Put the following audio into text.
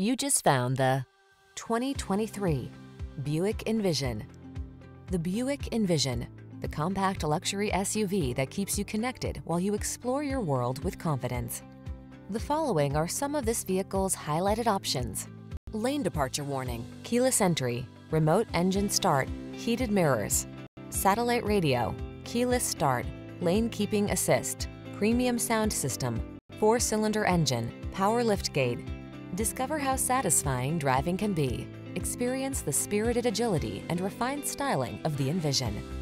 You just found the 2023 Buick Envision. The Buick Envision, the compact luxury SUV that keeps you connected while you explore your world with confidence. The following are some of this vehicle's highlighted options. Lane departure warning, keyless entry, remote engine start, heated mirrors, satellite radio, keyless start, lane keeping assist, premium sound system, four-cylinder engine, power liftgate. Discover how satisfying driving can be. Experience the spirited agility and refined styling of the Envision.